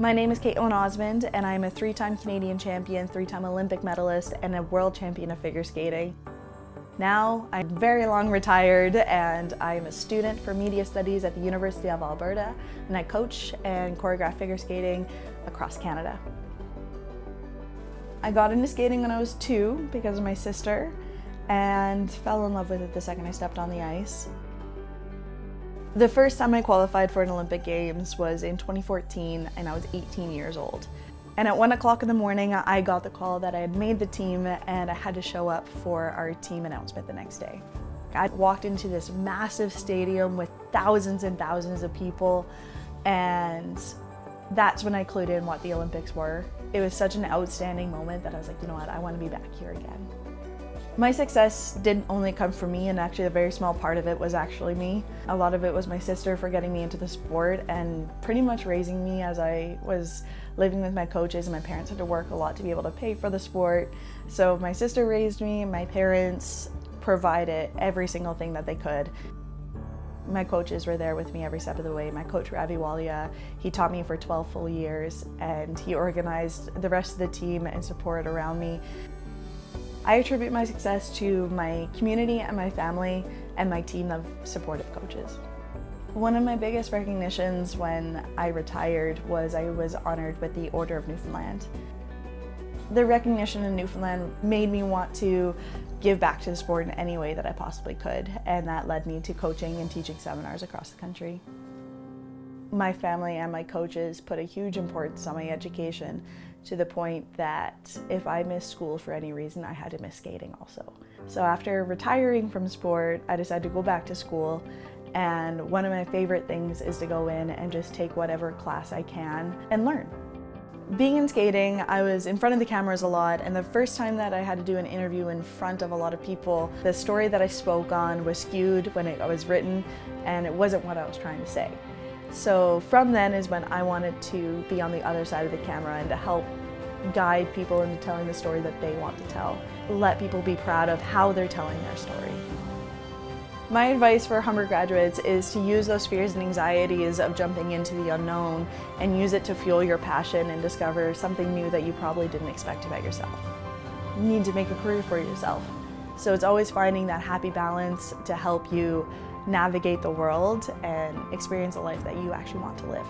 My name is Kaetlyn Osmond and I'm a three-time Canadian champion, three-time Olympic medalist, and a world champion of figure skating. Now, I'm very long retired and I'm a student for media studies at the University of Alberta and I coach and choreograph figure skating across Canada. I got into skating when I was two because of my sister and fell in love with it the second I stepped on the ice. The first time I qualified for an Olympic Games was in 2014 and I was 18 years old. And at one o'clock in the morning, I got the call that I had made the team and I had to show up for our team announcement the next day. I walked into this massive stadium with thousands and thousands of people and that's when I clued in what the Olympics were. It was such an outstanding moment that I was like, you know what, I want to be back here again. My success didn't only come from me and actually a very small part of it was actually me. A lot of it was my sister for getting me into the sport and pretty much raising me as I was living with my coaches and my parents had to work a lot to be able to pay for the sport. So my sister raised me, my parents provided every single thing that they could. My coaches were there with me every step of the way. My coach, Ravi Walia, he taught me for 12 full years and he organized the rest of the team and support around me. I attribute my success to my community and my family and my team of supportive coaches. One of my biggest recognitions when I retired was I was honored with the Order of Newfoundland. The recognition in Newfoundland made me want to give back to the sport in any way that I possibly could, and that led me to coaching and teaching seminars across the country. My family and my coaches put a huge importance on my education to the point that if I missed school for any reason, I had to miss skating also. So after retiring from sport, I decided to go back to school and one of my favorite things is to go in and just take whatever class I can and learn. Being in skating, I was in front of the cameras a lot, and the first time that I had to do an interview in front of a lot of people, the story that I spoke on was skewed when it was written, and it wasn't what I was trying to say. So from then is when I wanted to be on the other side of the camera and to help guide people into telling the story that they want to tell. Let people be proud of how they're telling their story. My advice for Humber graduates is to use those fears and anxieties of jumping into the unknown and use it to fuel your passion and discover something new that you probably didn't expect about yourself. You need to make a career for yourself. So it's always finding that happy balance to help you navigate the world and experience a life that you actually want to live.